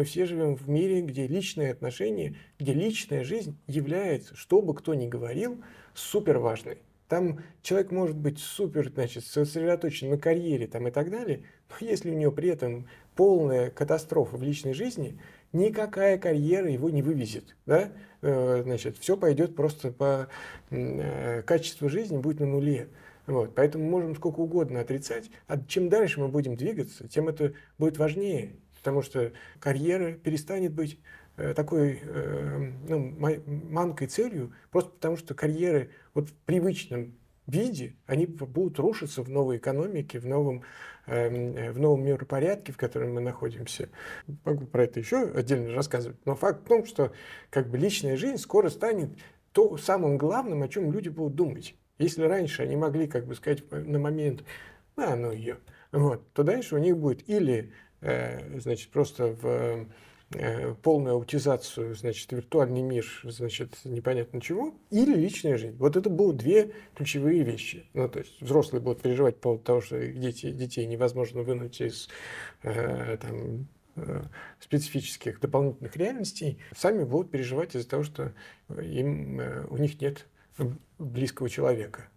Мы все живем в мире, где личные отношения, где личная жизнь является, что бы кто ни говорил, супер важной. Там человек может быть супер, значит, сосредоточен на карьере там, и так далее, но если у него при этом полная катастрофа в личной жизни, никакая карьера его не вывезет. Да? Э, значит, все пойдет просто по э, качеству жизни будет на нуле. Вот, поэтому можем сколько угодно отрицать, а чем дальше мы будем двигаться, тем это будет важнее, потому что карьера перестанет быть э, такой э, ну, манкой целью, просто потому что карьеры вот в привычном виде, они будут рушиться в новой экономике, в новом, э, в новом миропорядке, в котором мы находимся. Могу про это еще отдельно рассказывать. Но факт в том, что как бы личная жизнь скоро станет то самым главным, о чем люди будут думать. Если раньше они могли, как бы сказать, на момент, а, ну ее, вот, то дальше у них будет или, значит, просто в э, полную аутизацию, значит, виртуальный мир, значит, непонятно чего, или личная жизнь. Вот это будут две ключевые вещи. Ну, то есть взрослые будут переживать по поводу того, что дети, детей невозможно вынуть из э, там, э, специфических дополнительных реальностей, сами будут переживать из-за того, что им, у них нет близкого человека.